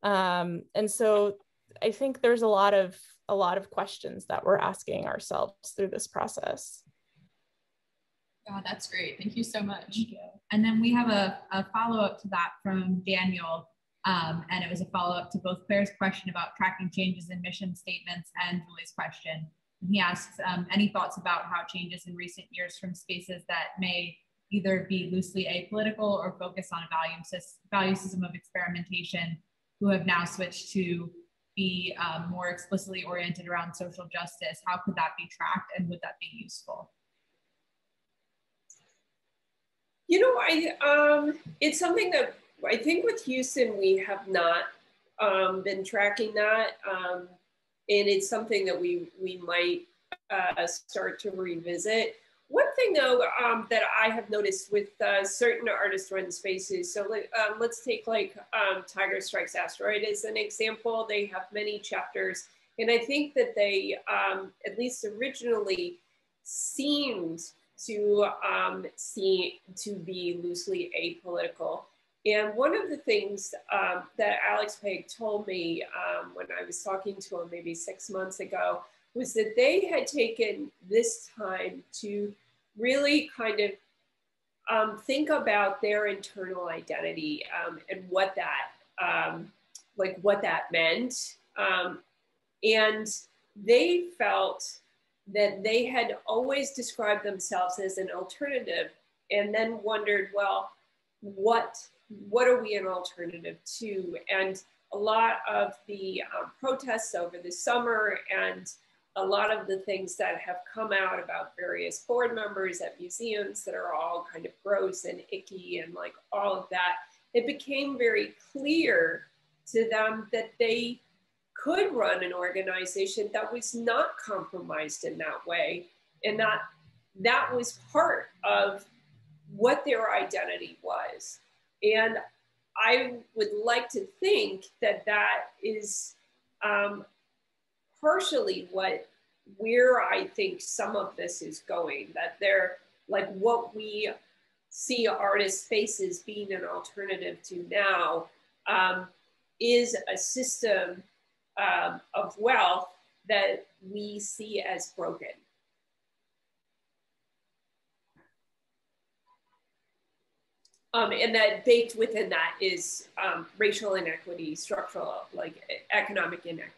um, and so i think there's a lot of a lot of questions that we're asking ourselves through this process God, that's great. Thank you so much. Thank you. And then we have a, a follow up to that from Daniel. Um, and it was a follow up to both Claire's question about tracking changes in mission statements and Julie's question. And he asks um, any thoughts about how changes in recent years from spaces that may either be loosely apolitical or focus on a value, value system of experimentation who have now switched to be um, more explicitly oriented around social justice. How could that be tracked and would that be useful? You know, I um, it's something that I think with Houston we have not um, been tracking that, um, and it's something that we we might uh, start to revisit. One thing though um, that I have noticed with uh, certain artist-run spaces, so um, let's take like um, Tiger Strikes Asteroid as an example. They have many chapters, and I think that they, um, at least originally, seemed to um, see to be loosely apolitical. And one of the things um, that Alex Paik told me when I was talking to him maybe six months ago was that they had taken this time to really kind of um, think about their internal identity um, and what that um, like what that meant. Um, and they felt that they had always described themselves as an alternative and then wondered well what what are we an alternative to? And a lot of the um, protests over the summer and a lot of the things that have come out about various board members at museums that are all kind of gross and icky and like all of that, it became very clear to them that they could run an organization that was not compromised in that way and that that was part of what their identity was. And i would like to think that that is um, partially what where i think some of this is going that they're like what we see artists' faces being an alternative to now um, is a system um, of wealth that we see as broken. Um, and that baked within that is um, racial inequity, structural, like economic inequity,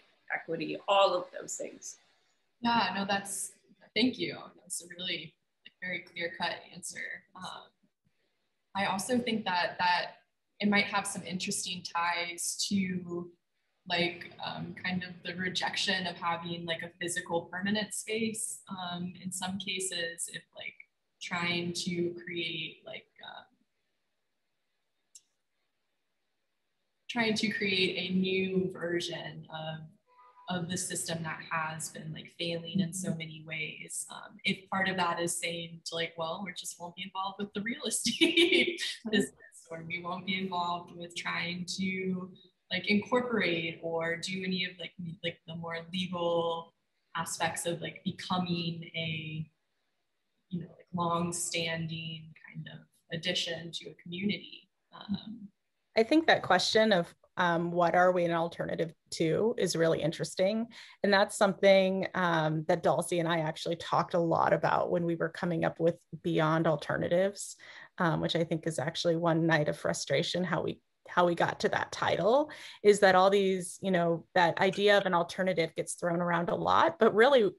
all of those things. Yeah, no, that's, thank you. That's a really like, very clear cut answer. Um, I also think that that it might have some interesting ties to like um, kind of the rejection of having like a physical permanent space um, in some cases if like trying to create like um, trying to create a new version of of the system that has been like failing in so many ways. Um, if part of that is saying to like, well, we just won't be involved with the real estate business, or we won't be involved with trying to like incorporate or do any of like like the more legal aspects of like becoming a you know like long-standing kind of addition to a community. Um, i think that question of um, what are we an alternative to is really interesting. And that's something um, that Dulcee and i actually talked a lot about when we were coming up with beyond alternatives um, which i think is actually one night of frustration how we how we got to that title is that all these, you know, that idea of an alternative gets thrown around a lot, but really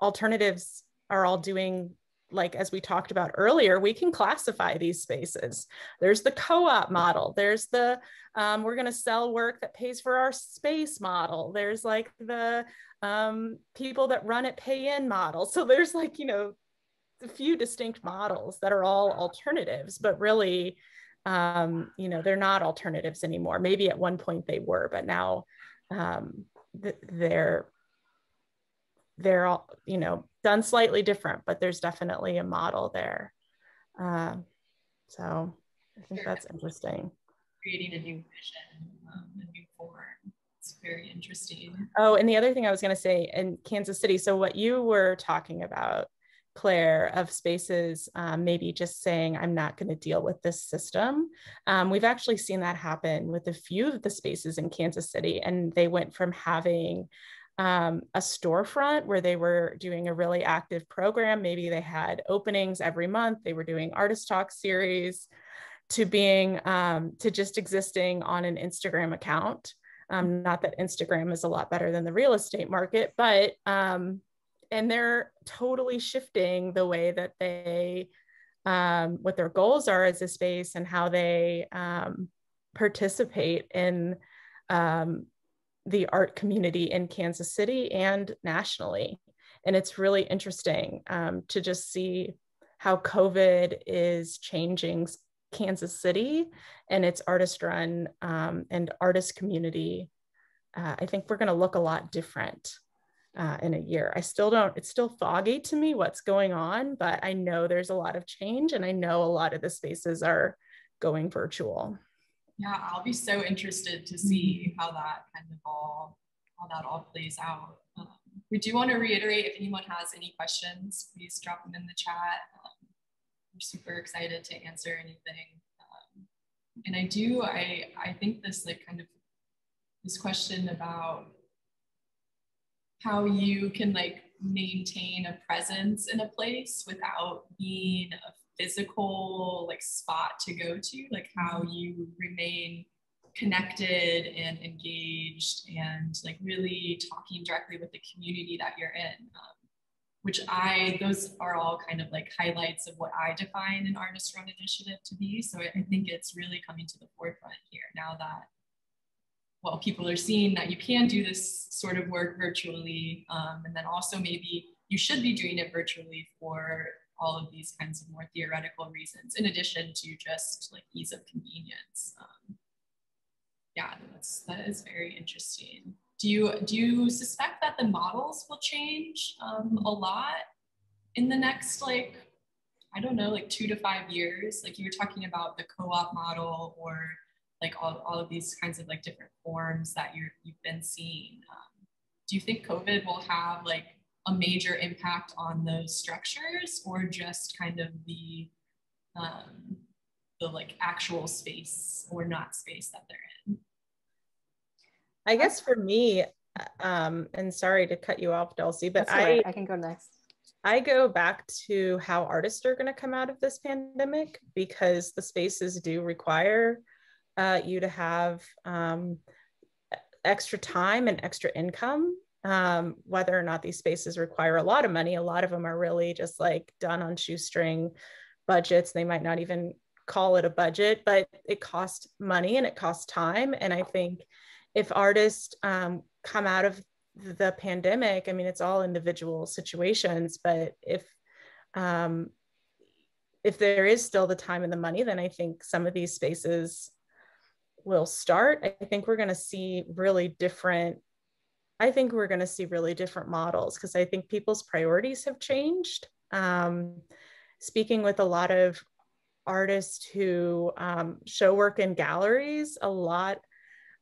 alternatives are all doing like as we talked about earlier, we can classify these spaces. There's the co-op model. There's the um, we're going to sell work that pays for our space model. There's like the um, people that run it pay in model. So there's like you know a few distinct models that are all alternatives, but really um, you know, they're not alternatives anymore. Maybe at one point they were, but now um, th- they're they're all you know done slightly different, but there's definitely a model there. Um, so I think that's interesting. Creating a new vision, um, a new form. It's very interesting. Oh, and the other thing I was going to say in Kansas City. So what you were talking about Claire, of spaces um, maybe just saying, I'm not going to deal with this system. Um, we've actually seen that happen with a few of the spaces in Kansas City, and they went from having um, a storefront where they were doing a really active program. Maybe they had openings every month, they were doing artist talk series, to being um, to just existing on an Instagram account. Um, not that Instagram is a lot better than the real estate market, but um, and they're totally shifting the way that they um, what their goals are as a space and how they um, participate in um, the art community in Kansas City and nationally. And it's really interesting um, to just see how COVID is changing Kansas City and its artist run um, and artist community. Uh, I think we're going to look a lot different uh, in a year. I still don't, it's still foggy to me what's going on, but I know there's a lot of change and I know a lot of the spaces are going virtual. Yeah, I'll be so interested to see mm-hmm. how that kind of all, how that all plays out. Um, we do want to reiterate if anyone has any questions, please drop them in the chat. Um, we're super excited to answer anything. Um, and I do, I, I think this like kind of this question about how you can like maintain a presence in a place without being a physical like spot to go to like how mm-hmm. you remain connected and engaged and like really talking directly with the community that you're in um, which i those are all kind of like highlights of what i define an artist run initiative to be so I, I think it's really coming to the forefront here now that well, people are seeing that you can do this sort of work virtually. Um, and then also maybe you should be doing it virtually for all of these kinds of more theoretical reasons, in addition to just like ease of convenience. Um, yeah, that's, that is very interesting. Do you, do you suspect that the models will change um, a lot in the next like, I don't know, like two to five years? Like you were talking about the co-op model or like all, all of these kinds of like different forms that you're, you've been seeing. Um, do you think COVID will have like a major impact on those structures or just kind of the, um, the like actual space or not space that they're in? I guess for me, um, and sorry to cut you off, Dulcee, but I, right. I can go next. I go back to how artists are going to come out of this pandemic because the spaces do require uh, you to have um, extra time and extra income. Um, whether or not these spaces require a lot of money, a lot of them are really just like done on shoestring budgets. They might not even call it a budget, but it costs money and it costs time. And I think if artists um, come out of the pandemic, I mean, it's all individual situations, but if um, if there is still the time and the money, then I think some of these spaces will start, I think we're going to see really different. I think we're going to see really different models because I think people's priorities have changed. Um, speaking with a lot of artists who um, show work in galleries, a lot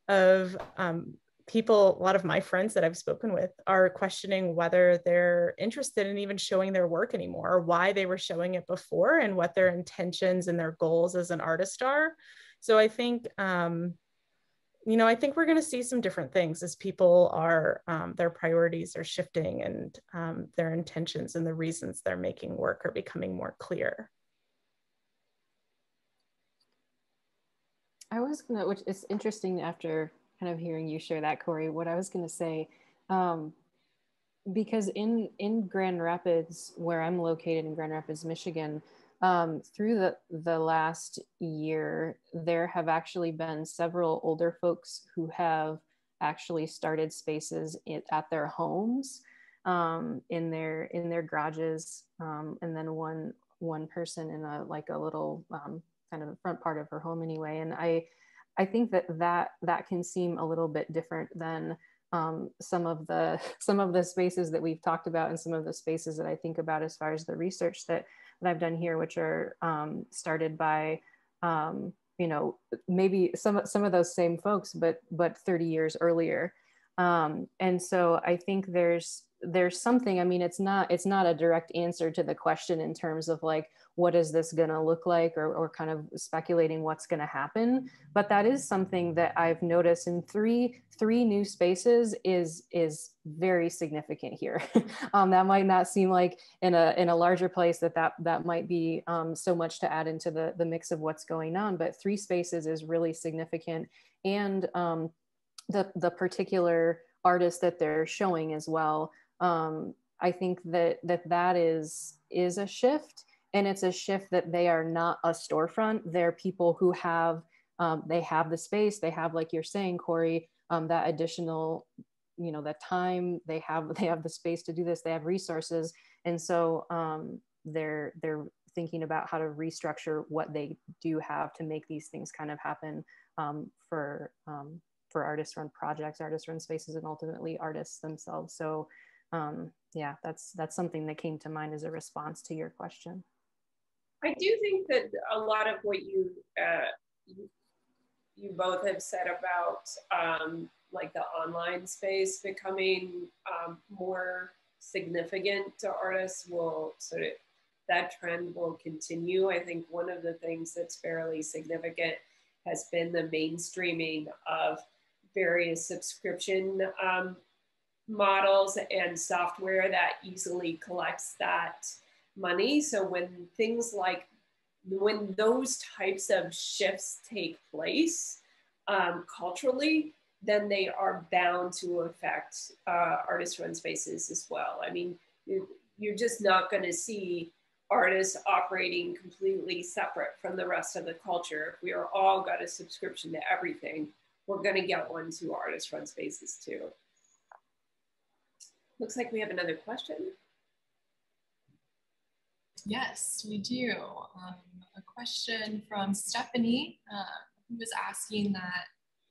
of um, people, a lot of my friends that I've spoken with are questioning whether they're interested in even showing their work anymore, or why they were showing it before, and what their intentions and their goals as an artist are. So I think, um, you know, I think we're going to see some different things as people are, um, their priorities are shifting and um, their intentions and the reasons they're making work are becoming more clear. I was gonna, which is interesting after kind of hearing you share that, Cory. What I was gonna say, um, because in in Grand Rapids, where I'm located in Grand Rapids, Michigan, um, through the, the last year, there have actually been several older folks who have actually started spaces in, at their homes, um, in their in their garages, um, and then one one person in a like a little um, kind of the front part of her home anyway. And I I think that that that can seem a little bit different than um, some of the some of the spaces that we've talked about and some of the spaces that I think about as far as the research that that I've done here, which are um, started by, um, you know, maybe some some of those same folks, but but 30 years earlier. Um, and so I think there's there's something. I mean, it's not it's not a direct answer to the question in terms of like what is this going to look like or, or kind of speculating what's going to happen but that is something that i've noticed in three three new spaces is is very significant here um, that might not seem like in a in a larger place that that that might be um, so much to add into the the mix of what's going on but three spaces is really significant and um, the the particular artist that they're showing as well. Um, i think that that that is is a shift and it's a shift that they are not a storefront. They're people who have um, they have the space. They have like you're saying Cory um, that additional you know that time. They have they have the space to do this. They have resources. And so um, they're they're thinking about how to restructure what they do have to make these things kind of happen um, for um, for artist run projects artist run spaces and ultimately artists themselves so um, yeah that's that's something that came to mind as a response to your question I do think that a lot of what you uh, you, you, both have said about um, like the online space becoming um, more significant to artists will sort of that trend will continue. I think one of the things that's fairly significant has been the mainstreaming of various subscription um, models and software that easily collects that money. So when things like when those types of shifts take place um, culturally, then they are bound to affect uh, artist-run spaces as well. I mean, you're just not going to see artists operating completely separate from the rest of the culture. We are all got a subscription to everything, we're going to get one to artist run spaces too. Looks like we have another question. Yes, we do. Um, a question from Stephanie, uh, who was asking that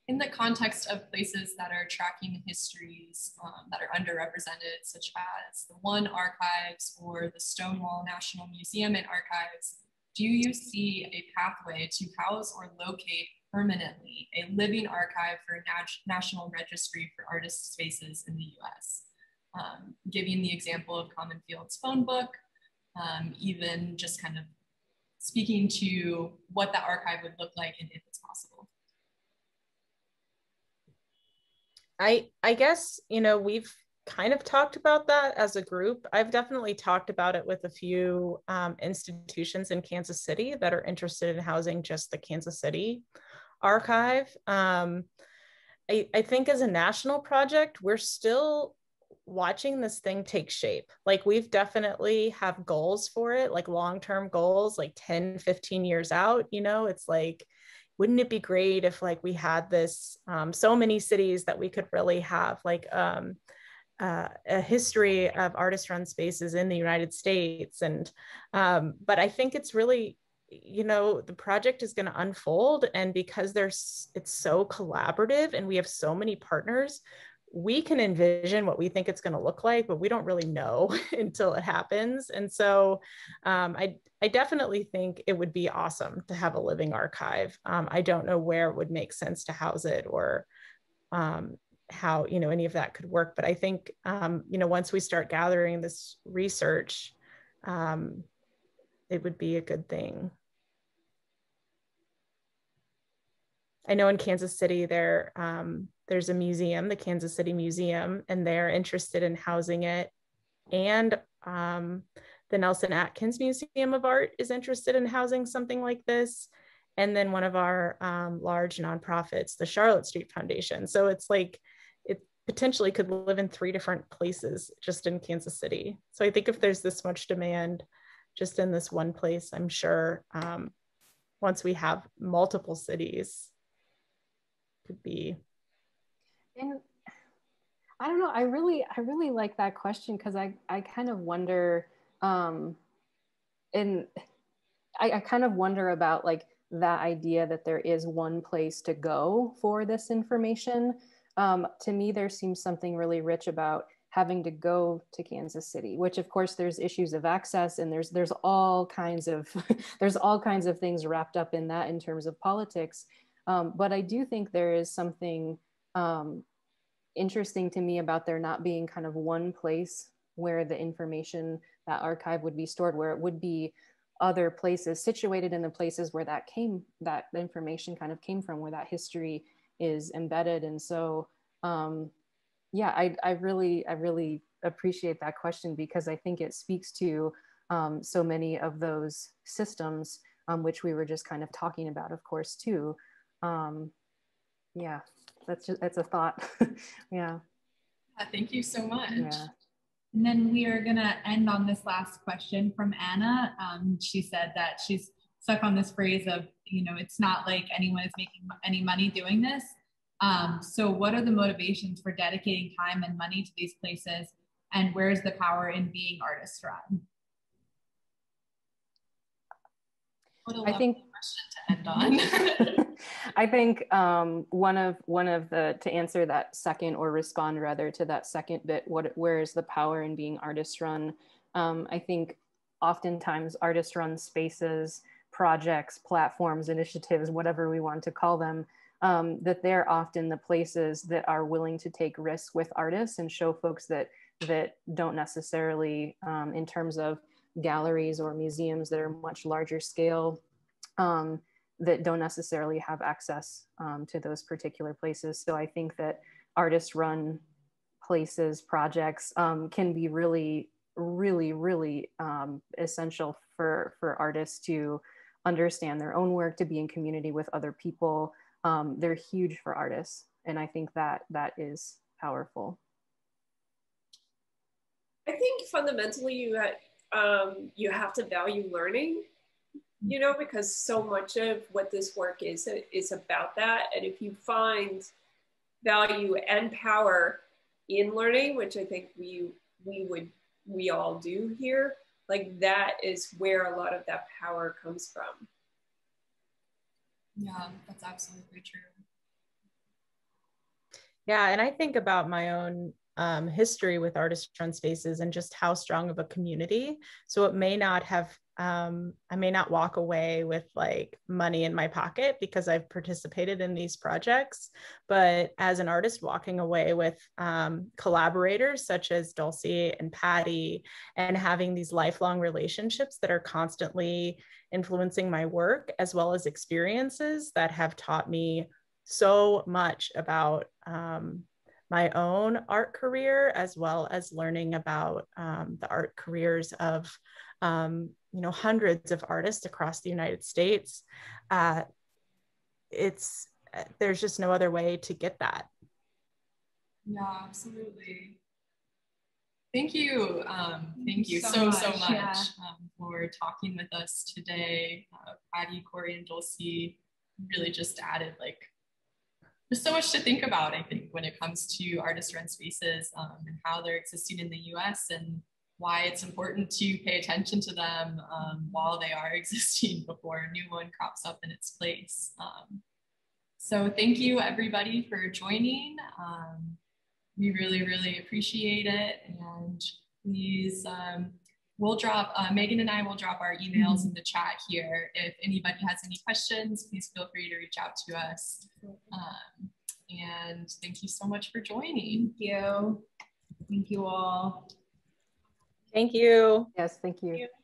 in the context of places that are tracking histories um, that are underrepresented, such as the One Archives or the Stonewall National Museum and Archives, do you see a pathway to house or locate permanently a living archive for Nat National Registry for Artist Spaces in the US? Um, giving the example of Common Fields phone book, um, even just kind of speaking to what that archive would look like and if it's possible. I I guess you know we've kind of talked about that as a group. I've definitely talked about it with a few um, institutions in Kansas City that are interested in housing just the Kansas City archive. Um, I, I think as a national project, we're still watching this thing take shape. Like we've definitely have goals for it, like long-term goals, like 10, 15 years out, you know, it's like, wouldn't it be great if like we had this um, so many cities that we could really have like um, uh, a history of artist run spaces in the United States. And, um, but I think it's really, you know, the project is going to unfold. And because there's, it's so collaborative and we have so many partners, we can envision what we think it's going to look like, but we don't really know until it happens. And so um, I, I definitely think it would be awesome to have a living archive. Um, I don't know where it would make sense to house it or um, how you know any of that could work but i think um, you know once we start gathering this research um, it would be a good thing i know in kansas city there um, there's a museum the kansas city museum and they're interested in housing it and um, the nelson atkins museum of art is interested in housing something like this and then one of our um, large nonprofits, the Charlotte Street Foundation. So it's like it potentially could live in three different places just in Kansas City. So I think if there's this much demand just in this one place, I'm sure um, once we have multiple cities, could be. And I don't know. I really, I really like that question because I, I kind of wonder, um, and I, I kind of wonder about like that idea that there is one place to go for this information um, to me, there seems something really rich about having to go to Kansas City, which of course there's issues of access and there's there's all kinds of there's all kinds of things wrapped up in that in terms of politics. Um, but I do think there is something um, interesting to me about there not being kind of one place where the information that archive would be stored, where it would be other places situated in the places where that came that information kind of came from, where that history is embedded. And so, um, yeah, I, I really, I really appreciate that question because I think it speaks to um, so many of those systems, um, which we were just kind of talking about, of course, too. Um, yeah, that's just, that's a thought. yeah. Thank you so much. Yeah. And then we are going to end on this last question from Anna. Um, she said that she's stuck on this phrase of, you know, it's not like anyone is making any money doing this. Um, so, what are the motivations for dedicating time and money to these places? And where's the power in being artist run? I think question to end on. I think um, one of one of the to answer that second or respond rather to that second bit. What where is the power in being artist run? Um, I think oftentimes artist run spaces projects, platforms, initiatives, whatever we want to call them, um, that they're often the places that are willing to take risks with artists and show folks that that don't necessarily, um, in terms of galleries or museums that are much larger scale, um, that don't necessarily have access um, to those particular places. So I think that artist-run places, projects um, can be really, really, really um, essential for for artists to understand their own work, to be in community with other people. Um, they're huge for artists. And I think that that is powerful. I think fundamentally you, um, you have to value learning you know, because so much of what this work is is about that. And if you find value and power in learning, which I think we we would we all do here, like that is where a lot of that power comes from. Yeah, that's absolutely true. Yeah, and I think about my own um, history with artist run spaces and just how strong of a community. So it may not have, um, I may not walk away with like money in my pocket because I've participated in these projects. But as an artist, walking away with um, collaborators such as Dulcee and Paddy and having these lifelong relationships that are constantly influencing my work, as well as experiences that have taught me so much about um, my own art career as well as learning about um, the art careers of um, you know hundreds of artists across the united states uh, it's there's just no other way to get that. Yeah absolutely. Thank you um, thank you so so much, so much yeah. um, for talking with us today. Uh, Paddy Cory and Dulcee really just added like there's so much to think about, I think, when it comes to artist run spaces um, and how they're existing in the US and why it's important to pay attention to them um, while they are existing before a new one crops up in its place. Um, so thank you everybody for joining. Um, we really, really appreciate it. And please um, we'll drop, uh, Megan and I will drop our emails mm-hmm. in the chat here. If anybody has any questions, please feel free to reach out to us. Um, and thank you so much for joining. Thank you. Thank you all. Thank you. Yes, thank you. Thank you.